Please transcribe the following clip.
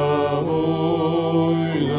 올라니라.